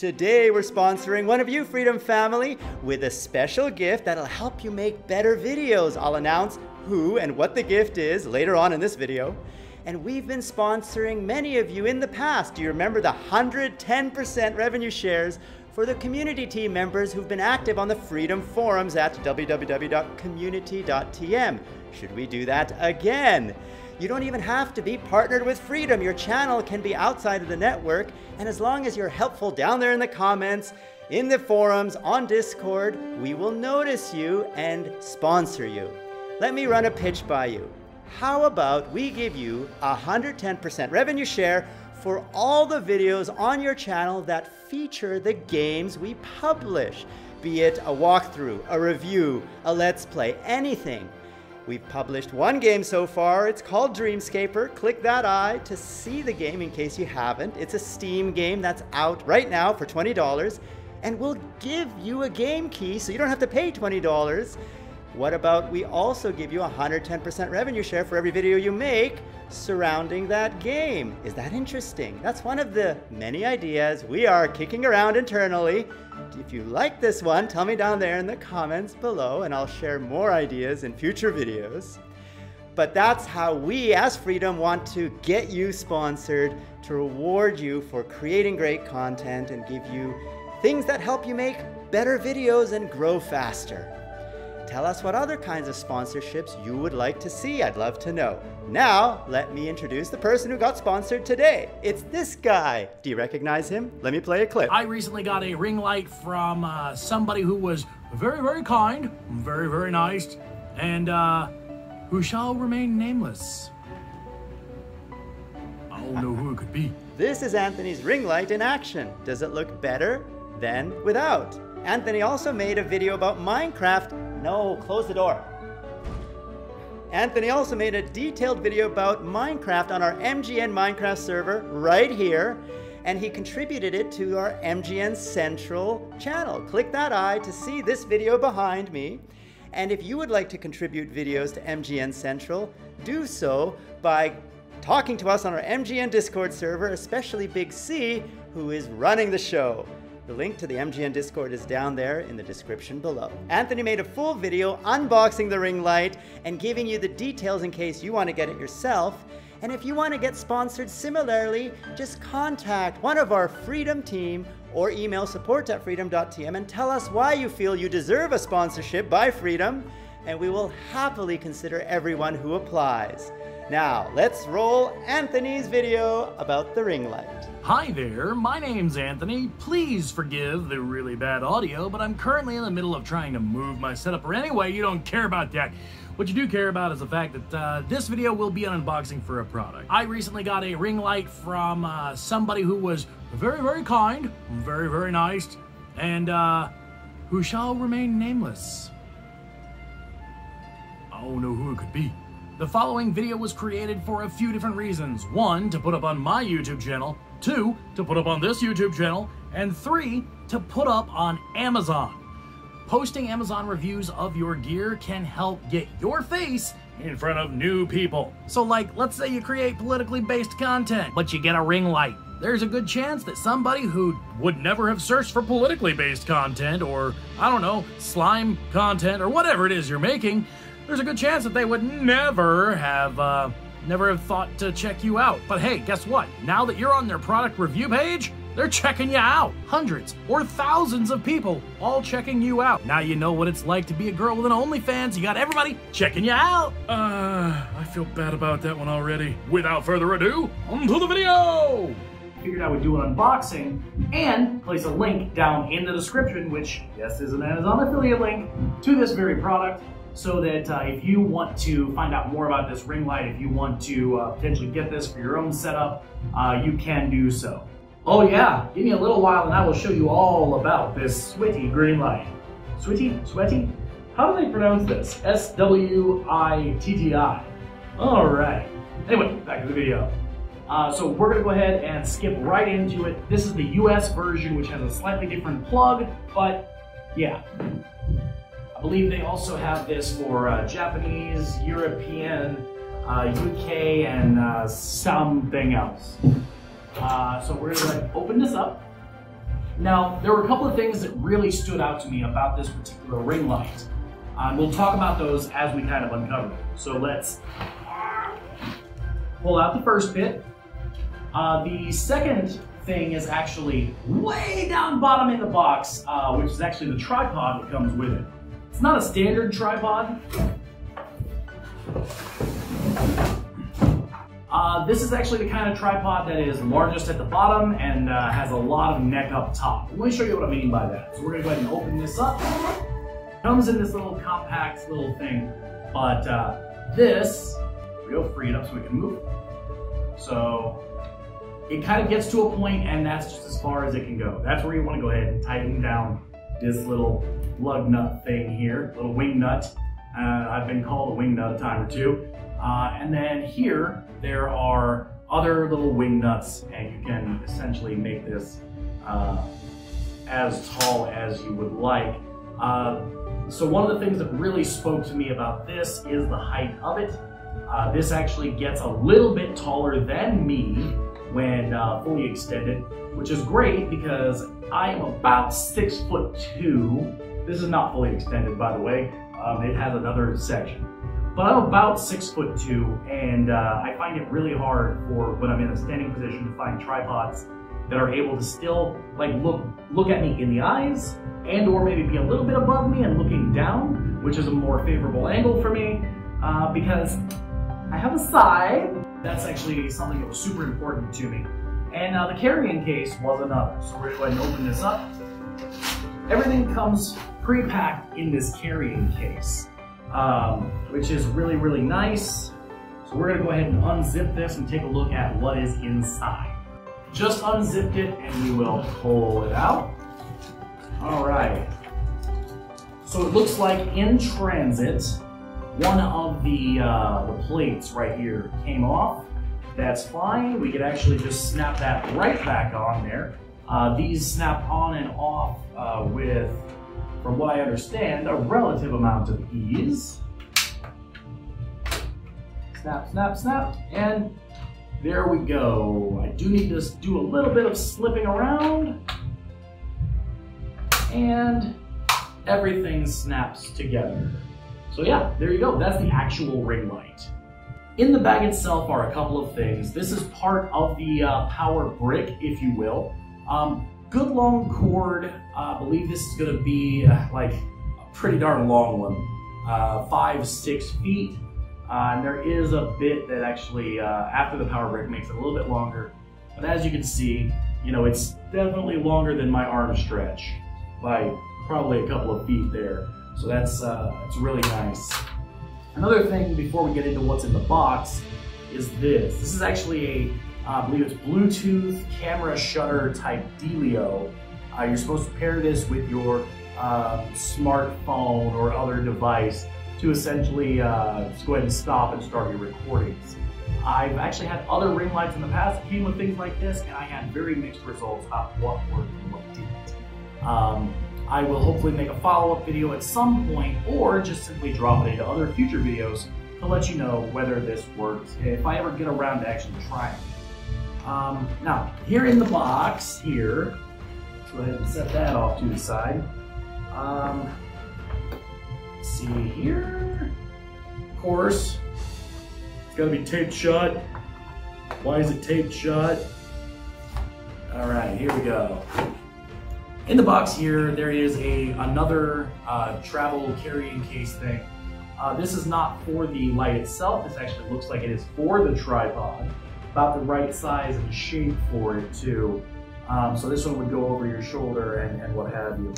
Today, we're sponsoring one of you, Freedom Family, with a special gift that'll help you make better videos. I'll announce who and what the gift is later on in this video. And we've been sponsoring many of you in the past. Do you remember the 110% revenue shares for the community team members who've been active on the Freedom Forums at www.community.tm? Should we do that again? You don't even have to be partnered with Freedom. Your channel can be outside of the network, and as long as you're helpful down there in the comments, in the forums, on Discord, we will notice you and sponsor you. Let me run a pitch by you. How about we give you a 110% revenue share for all the videos on your channel that feature the games we publish, be it a walkthrough, a review, a let's play, anything. We've published one game so far. It's called Dreamscaper. Click that eye to see the game in case you haven't. It's a Steam game that's out right now for $20. And we'll give you a game key so you don't have to pay $20. What about we also give you 110% revenue share for every video you make surrounding that game? Is that interesting? That's one of the many ideas we are kicking around internally if you like this one, tell me down there in the comments below and I'll share more ideas in future videos. But that's how we as Freedom want to get you sponsored to reward you for creating great content and give you things that help you make better videos and grow faster. Tell us what other kinds of sponsorships you would like to see. I'd love to know. Now, let me introduce the person who got sponsored today. It's this guy. Do you recognize him? Let me play a clip. I recently got a ring light from uh, somebody who was very, very kind, very, very nice, and uh, who shall remain nameless. I don't know who it could be. This is Anthony's ring light in action. Does it look better than without? Anthony also made a video about Minecraft no, close the door. Anthony also made a detailed video about Minecraft on our MGN Minecraft server right here, and he contributed it to our MGN Central channel. Click that eye to see this video behind me. And if you would like to contribute videos to MGN Central, do so by talking to us on our MGN Discord server, especially Big C, who is running the show. The link to the MGN Discord is down there in the description below. Anthony made a full video unboxing the ring light and giving you the details in case you want to get it yourself. And if you want to get sponsored similarly, just contact one of our Freedom team or email support at freedom.tm and tell us why you feel you deserve a sponsorship by Freedom, and we will happily consider everyone who applies. Now, let's roll Anthony's video about the ring light. Hi there, my name's Anthony. Please forgive the really bad audio, but I'm currently in the middle of trying to move my setup. Or anyway, you don't care about that. What you do care about is the fact that uh, this video will be an unboxing for a product. I recently got a ring light from uh, somebody who was very, very kind, very, very nice, and uh, who shall remain nameless. I don't know who it could be. The following video was created for a few different reasons. One, to put up on my YouTube channel. Two, to put up on this YouTube channel. And three, to put up on Amazon. Posting Amazon reviews of your gear can help get your face in front of new people. So like, let's say you create politically based content, but you get a ring light. There's a good chance that somebody who would never have searched for politically based content or, I don't know, slime content or whatever it is you're making there's a good chance that they would never have, uh, never have thought to check you out. But hey, guess what? Now that you're on their product review page, they're checking you out. Hundreds or thousands of people all checking you out. Now you know what it's like to be a girl with an OnlyFans. You got everybody checking you out. Uh, I feel bad about that one already. Without further ado, on to the video! Figured I would do an unboxing and place a link down in the description, which, yes, is an Amazon affiliate link to this very product so that uh, if you want to find out more about this ring light, if you want to uh, potentially get this for your own setup, uh, you can do so. Oh yeah, give me a little while and I will show you all about this Switti ring light. Sweaty? Sweaty? How do they pronounce this? S-W-I-T-T-I. All right. Anyway, back to the video. Uh, so we're gonna go ahead and skip right into it. This is the US version, which has a slightly different plug, but yeah. I believe they also have this for uh, Japanese, European, uh, UK, and uh, something else. Uh, so we're gonna open this up. Now, there were a couple of things that really stood out to me about this particular ring light. Um, we'll talk about those as we kind of uncover them. So let's pull out the first bit. Uh, the second thing is actually way down bottom in the box, uh, which is actually the tripod that comes with it. It's not a standard tripod. Uh, this is actually the kind of tripod that is largest at the bottom and uh, has a lot of neck up top. Let me show you what I mean by that. So we're gonna go ahead and open this up. Comes in this little compact little thing, but uh, this, we'll free it up so we can move. So it kind of gets to a point and that's just as far as it can go. That's where you wanna go ahead and tighten down this little lug nut thing here, little wing nut. Uh, I've been called a wing nut a time or two. Uh, and then here, there are other little wing nuts and you can essentially make this uh, as tall as you would like. Uh, so one of the things that really spoke to me about this is the height of it. Uh, this actually gets a little bit taller than me when uh, fully extended, which is great because I am about six foot two. This is not fully extended, by the way. Um, it has another section. But I'm about six foot two, and uh, I find it really hard for when I'm in a standing position to find tripods that are able to still like look look at me in the eyes, and or maybe be a little bit above me and looking down, which is a more favorable angle for me, uh, because I have a side. That's actually something that was super important to me. And uh, the carrying case was another. So we're going to open this up. Everything comes pre-packed in this carrying case um, which is really, really nice. So we're gonna go ahead and unzip this and take a look at what is inside. Just unzipped it and we will pull it out. All right. So it looks like in transit, one of the, uh, the plates right here came off. That's fine. We could actually just snap that right back on there. Uh, these snap on and off uh, with from what I understand, a relative amount of ease. Snap, snap, snap, and there we go. I do need to do a little bit of slipping around, and everything snaps together. So yeah, there you go. That's the actual ring light. In the bag itself are a couple of things. This is part of the uh, power brick, if you will. Um, good long cord. Uh, I believe this is going to be uh, like a pretty darn long one, uh, five, six feet. Uh, and there is a bit that actually, uh, after the power brick, makes it a little bit longer. But as you can see, you know, it's definitely longer than my arm stretch by probably a couple of feet there. So that's, that's really nice. Another thing before we get into what's in the box is this. This is actually a uh, I believe it's Bluetooth camera shutter type dealio. Uh, you're supposed to pair this with your uh, smartphone or other device to essentially uh, just go ahead and stop and start your recordings. I've actually had other ring lights in the past that came with things like this, and I had very mixed results about what worked and what didn't. Um, I will hopefully make a follow-up video at some point, or just simply drop it into other future videos to let you know whether this works, if I ever get around to actually trying. Um, now, here in the box, here, let's go ahead and set that off to the side. Um, see here, of course, it's got to be taped shut. Why is it taped shut? All right, here we go. In the box here, there is a another uh, travel carrying case thing. Uh, this is not for the light itself. This actually looks like it is for the tripod about the right size and shape for it too. Um, so this one would go over your shoulder and, and what have you.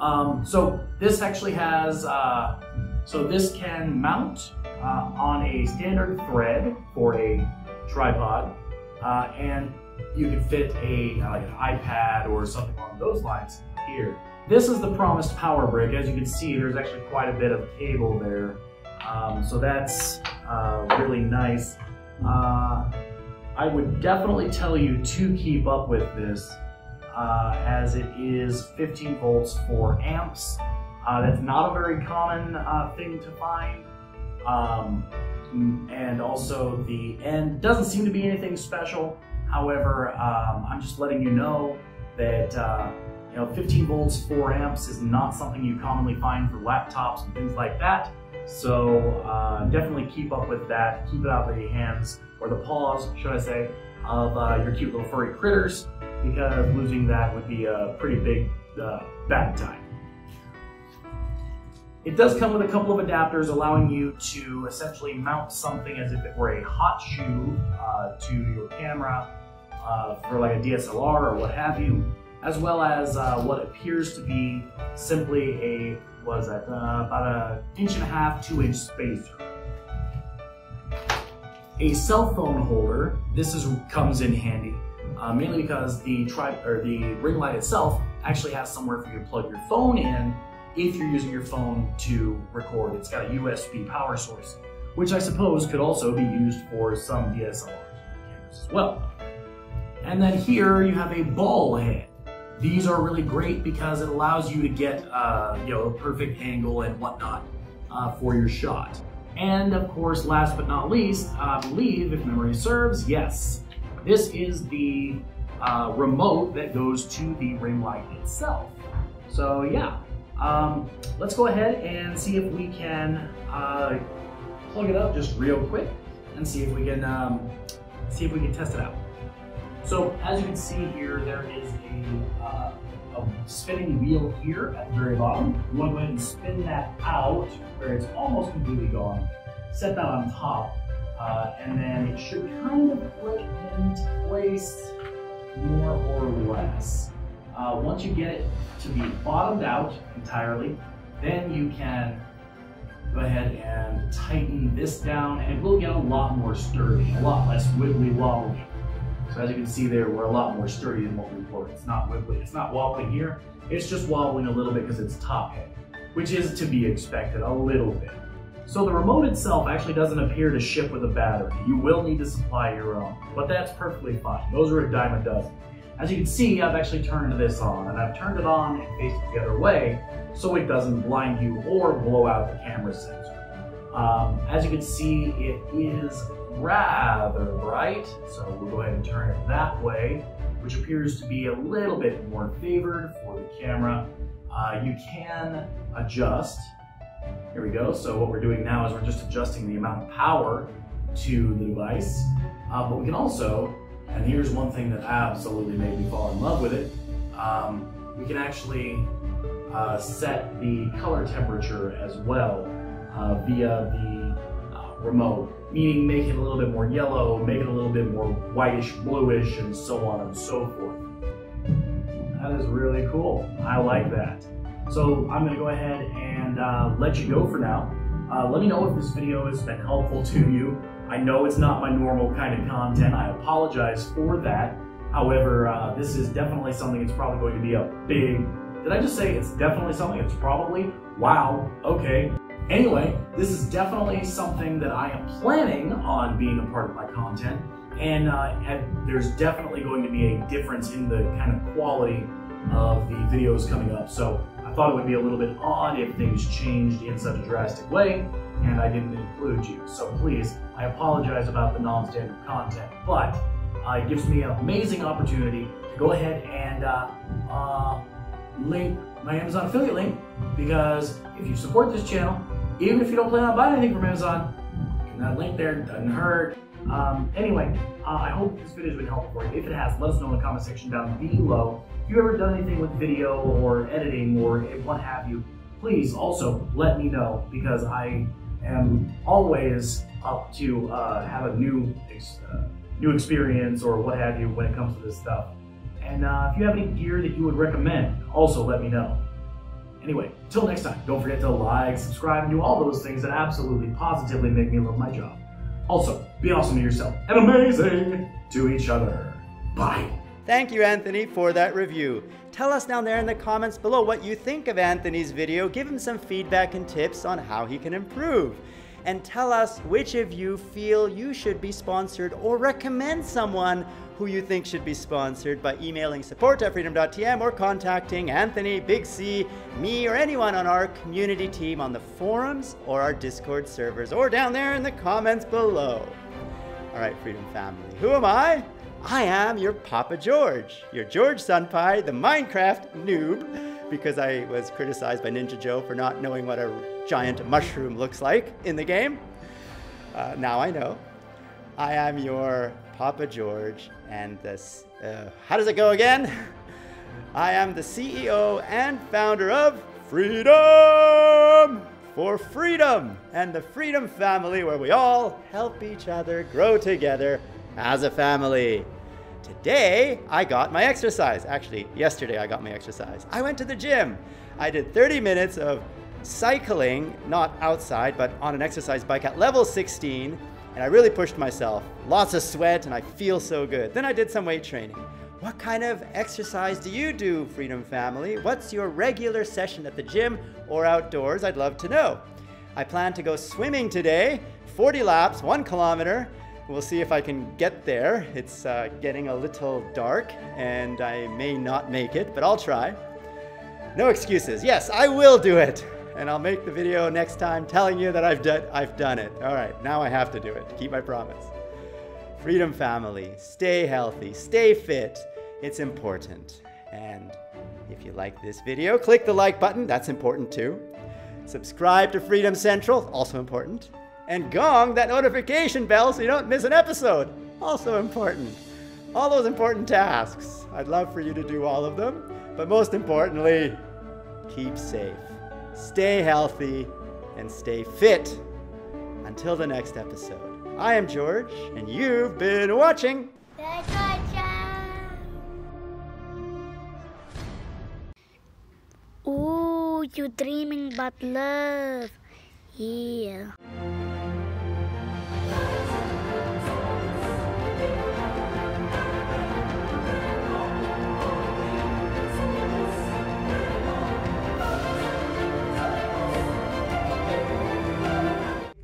Um, so this actually has, uh, so this can mount uh, on a standard thread for a tripod, uh, and you can fit a like an iPad or something along those lines here. This is the promised power brick. As you can see, there's actually quite a bit of cable there. Um, so that's uh, really nice. Uh, I would definitely tell you to keep up with this uh, as it is 15 volts four amps. Uh, that's not a very common uh, thing to find. Um, and also the end doesn't seem to be anything special. However, um, I'm just letting you know that uh, you know 15 volts, 4 amps is not something you commonly find for laptops and things like that. So uh, definitely keep up with that. Keep it out of the hands or the paws, should I say, of uh, your cute little furry critters because losing that would be a pretty big uh, bad time. It does come with a couple of adapters allowing you to essentially mount something as if it were a hot shoe uh, to your camera uh, for like a DSLR or what have you, as well as uh, what appears to be simply a, what is that, uh, about an inch and a half, two inch spacer. A cell phone holder, this is comes in handy, uh, mainly because the tri or the ring light itself actually has somewhere for you to plug your phone in if you're using your phone to record. It's got a USB power source, which I suppose could also be used for some DSLRs cameras as well. And then here you have a ball head. These are really great because it allows you to get uh, you know a perfect angle and whatnot uh, for your shot. And of course, last but not least, I believe, if memory serves, yes, this is the uh, remote that goes to the ring light itself. So yeah, um, let's go ahead and see if we can uh, plug it up just real quick and see if we can um, see if we can test it out. So as you can see here, there is a, uh, a spinning wheel here at the very bottom. You want to go ahead and spin that out where it's almost completely gone. Set that on top, uh, and then it should kind of click into place more or less. Uh, once you get it to be bottomed out entirely, then you can go ahead and tighten this down and it will get a lot more sturdy, a lot less wibbly wobbly. So as you can see there, we're a lot more sturdy than what we were. It's not wibbly, it's not wobbling here. It's just wobbling a little bit because it's top heavy, which is to be expected a little bit. So the remote itself actually doesn't appear to ship with a battery. You will need to supply your own, but that's perfectly fine. Those are a dime a dozen. As you can see, I've actually turned this on, and I've turned it on and faced it the other way so it doesn't blind you or blow out the camera sensor. Um, as you can see, it is rather bright, so we'll go ahead and turn it that way, which appears to be a little bit more favored for the camera. Uh, you can adjust. Here we go. So what we're doing now is we're just adjusting the amount of power to the device, uh, but we can also and here's one thing that absolutely made me fall in love with it. Um, we can actually uh, set the color temperature as well uh, via the remote, meaning make it a little bit more yellow, make it a little bit more whitish, bluish, and so on and so forth. That is really cool. I like that. So I'm going to go ahead and uh, let you go for now. Uh, let me know if this video has been helpful to you. I know it's not my normal kind of content. I apologize for that. However, uh, this is definitely something that's probably going to be a big. Did I just say it's definitely something? It's probably. Wow. Okay. Anyway, this is definitely something that I am planning on being a part of my content. And, uh, there's definitely going to be a difference in the kind of quality of the videos coming up. So I thought it would be a little bit odd if things changed in such a drastic way and I didn't include you. So please, I apologize about the non-standard content, but uh, it gives me an amazing opportunity to go ahead and uh, uh, link my Amazon affiliate link because if you support this channel, even if you don't plan on buying anything from Amazon, that link there doesn't hurt. Um, anyway, uh, I hope this video has been helpful for you. If it has, let us know in the comment section down below. If you've ever done anything with video or editing or what have you, please also let me know because I am always up to uh, have a new uh, new experience or what have you when it comes to this stuff. And uh, if you have any gear that you would recommend, also let me know. Anyway, till next time, don't forget to like, subscribe, and do all those things that absolutely positively make me love my job. Also, be awesome to yourself and amazing to each other. Bye. Thank you, Anthony, for that review. Tell us down there in the comments below what you think of Anthony's video. Give him some feedback and tips on how he can improve. And tell us which of you feel you should be sponsored or recommend someone who you think should be sponsored by emailing support at freedom.tm or contacting Anthony, Big C, me, or anyone on our community team on the forums or our Discord servers or down there in the comments below. All right, Freedom family, who am I? I am your Papa George, your George Sunpie, the Minecraft noob, because I was criticized by Ninja Joe for not knowing what a giant mushroom looks like in the game. Uh, now I know. I am your Papa George, and this. Uh, how does it go again? I am the CEO and founder of Freedom for Freedom and the Freedom Family, where we all help each other grow together as a family. Today, I got my exercise. Actually, yesterday I got my exercise. I went to the gym. I did 30 minutes of cycling, not outside, but on an exercise bike at level 16, and I really pushed myself. Lots of sweat, and I feel so good. Then I did some weight training. What kind of exercise do you do, Freedom Family? What's your regular session at the gym or outdoors? I'd love to know. I plan to go swimming today, 40 laps, one kilometer. We'll see if I can get there. It's uh, getting a little dark and I may not make it, but I'll try. No excuses. Yes, I will do it. And I'll make the video next time telling you that I've done, I've done it. All right, now I have to do it. Keep my promise. Freedom family, stay healthy, stay fit. It's important. And if you like this video, click the like button. That's important too. Subscribe to Freedom Central, also important and gong that notification bell so you don't miss an episode. Also important. All those important tasks. I'd love for you to do all of them, but most importantly, keep safe, stay healthy, and stay fit. Until the next episode, I am George, and you've been watching. Ooh, you're dreaming about love. Yeah.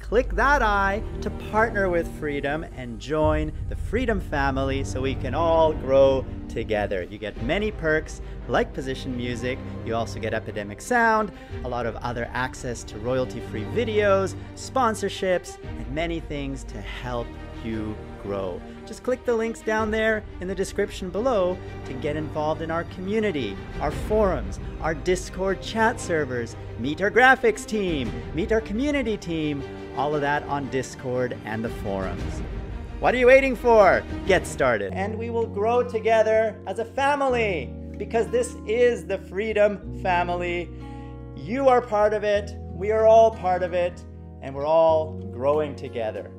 Click that I to partner with Freedom and join the Freedom family so we can all grow together. You get many perks like position music, you also get Epidemic Sound, a lot of other access to royalty free videos, sponsorships, and many things to help you grow. Just click the links down there in the description below to get involved in our community, our forums, our Discord chat servers, meet our graphics team, meet our community team, all of that on Discord and the forums. What are you waiting for? Get started. And we will grow together as a family because this is the Freedom Family. You are part of it, we are all part of it, and we're all growing together.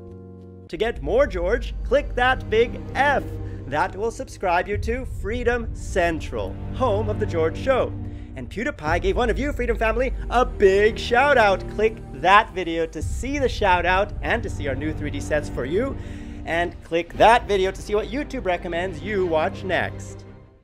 To get more George, click that big F. That will subscribe you to Freedom Central, home of The George Show. And PewDiePie gave one of you, Freedom Family, a big shout out. Click that video to see the shout out and to see our new 3D sets for you. And click that video to see what YouTube recommends you watch next.